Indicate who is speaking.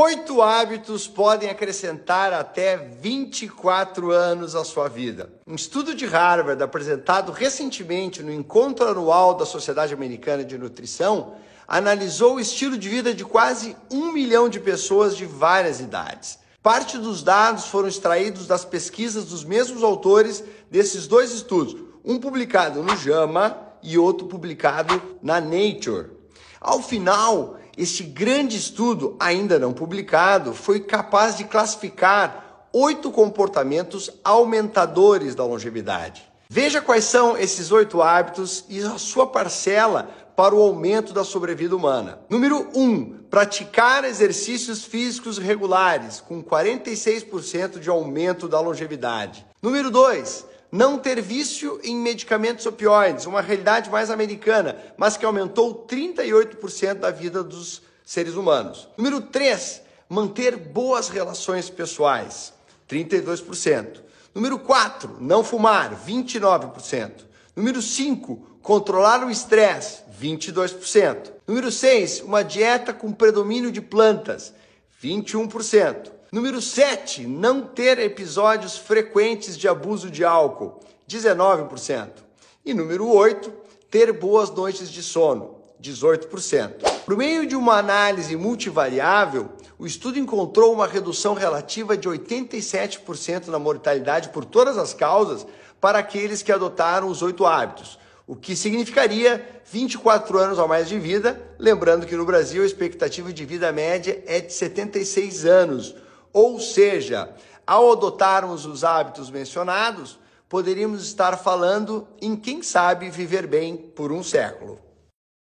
Speaker 1: Oito hábitos podem acrescentar até 24 anos à sua vida. Um estudo de Harvard apresentado recentemente no encontro anual da Sociedade Americana de Nutrição analisou o estilo de vida de quase um milhão de pessoas de várias idades. Parte dos dados foram extraídos das pesquisas dos mesmos autores desses dois estudos, um publicado no JAMA e outro publicado na Nature. Ao final, este grande estudo, ainda não publicado, foi capaz de classificar oito comportamentos aumentadores da longevidade. Veja quais são esses oito hábitos e a sua parcela para o aumento da sobrevida humana. Número 1. Um, praticar exercícios físicos regulares, com 46% de aumento da longevidade. Número 2 não ter vício em medicamentos opioides, uma realidade mais americana, mas que aumentou 38% da vida dos seres humanos. Número 3, manter boas relações pessoais, 32%. Número 4, não fumar, 29%. Número 5, controlar o estresse, 22%. Número 6, uma dieta com predomínio de plantas, 21%. Número 7, não ter episódios frequentes de abuso de álcool, 19%. E número 8, ter boas noites de sono, 18%. Por meio de uma análise multivariável, o estudo encontrou uma redução relativa de 87% na mortalidade por todas as causas para aqueles que adotaram os oito hábitos, o que significaria 24 anos ou mais de vida, lembrando que no Brasil a expectativa de vida média é de 76 anos, ou seja, ao adotarmos os hábitos mencionados, poderíamos estar falando em quem sabe viver bem por um século.